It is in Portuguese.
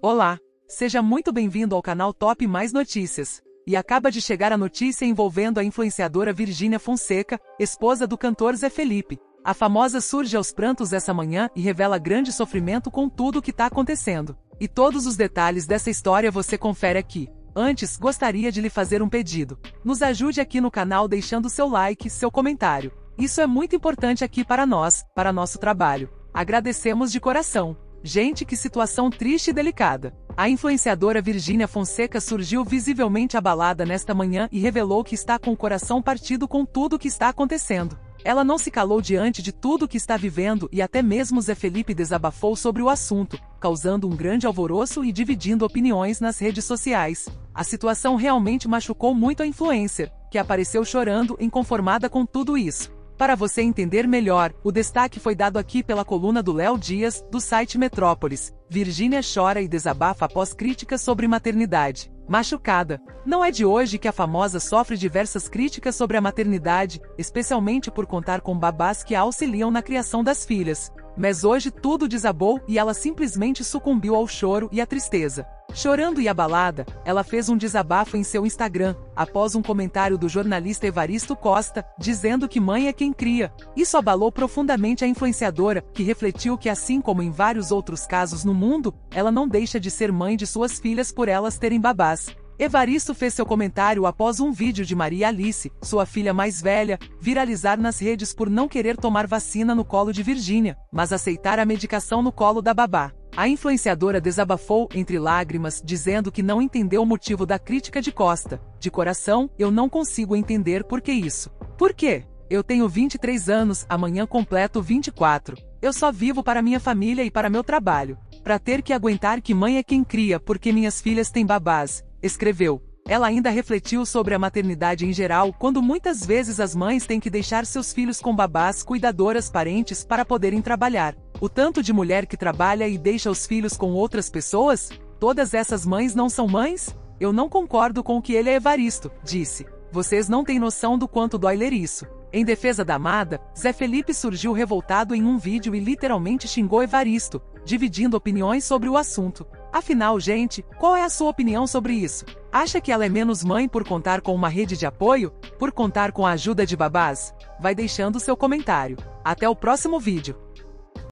Olá, seja muito bem-vindo ao canal Top Mais Notícias. E acaba de chegar a notícia envolvendo a influenciadora Virgínia Fonseca, esposa do cantor Zé Felipe. A famosa surge aos prantos essa manhã e revela grande sofrimento com tudo o que está acontecendo. E todos os detalhes dessa história você confere aqui. Antes, gostaria de lhe fazer um pedido. Nos ajude aqui no canal deixando seu like, seu comentário. Isso é muito importante aqui para nós, para nosso trabalho. Agradecemos de coração. Gente, que situação triste e delicada. A influenciadora Virgínia Fonseca surgiu visivelmente abalada nesta manhã e revelou que está com o coração partido com tudo o que está acontecendo. Ela não se calou diante de tudo o que está vivendo e até mesmo Zé Felipe desabafou sobre o assunto, causando um grande alvoroço e dividindo opiniões nas redes sociais. A situação realmente machucou muito a influencer, que apareceu chorando inconformada com tudo isso. Para você entender melhor, o destaque foi dado aqui pela coluna do Léo Dias, do site Metrópolis. Virgínia chora e desabafa após críticas sobre maternidade. Machucada. Não é de hoje que a famosa sofre diversas críticas sobre a maternidade, especialmente por contar com babás que a auxiliam na criação das filhas. Mas hoje tudo desabou e ela simplesmente sucumbiu ao choro e à tristeza. Chorando e abalada, ela fez um desabafo em seu Instagram, após um comentário do jornalista Evaristo Costa, dizendo que mãe é quem cria. Isso abalou profundamente a influenciadora, que refletiu que assim como em vários outros casos no mundo, ela não deixa de ser mãe de suas filhas por elas terem babás. Evaristo fez seu comentário após um vídeo de Maria Alice, sua filha mais velha, viralizar nas redes por não querer tomar vacina no colo de Virgínia, mas aceitar a medicação no colo da babá. A influenciadora desabafou entre lágrimas, dizendo que não entendeu o motivo da crítica de Costa. De coração, eu não consigo entender por que isso. Por quê? Eu tenho 23 anos, amanhã completo 24. Eu só vivo para minha família e para meu trabalho. Para ter que aguentar que mãe é quem cria porque minhas filhas têm babás, escreveu. Ela ainda refletiu sobre a maternidade em geral, quando muitas vezes as mães têm que deixar seus filhos com babás, cuidadoras, parentes para poderem trabalhar. O tanto de mulher que trabalha e deixa os filhos com outras pessoas? Todas essas mães não são mães? Eu não concordo com o que ele é Evaristo, disse. Vocês não têm noção do quanto dói ler isso. Em defesa da amada, Zé Felipe surgiu revoltado em um vídeo e literalmente xingou Evaristo, dividindo opiniões sobre o assunto. Afinal, gente, qual é a sua opinião sobre isso? Acha que ela é menos mãe por contar com uma rede de apoio? Por contar com a ajuda de babás? Vai deixando seu comentário. Até o próximo vídeo.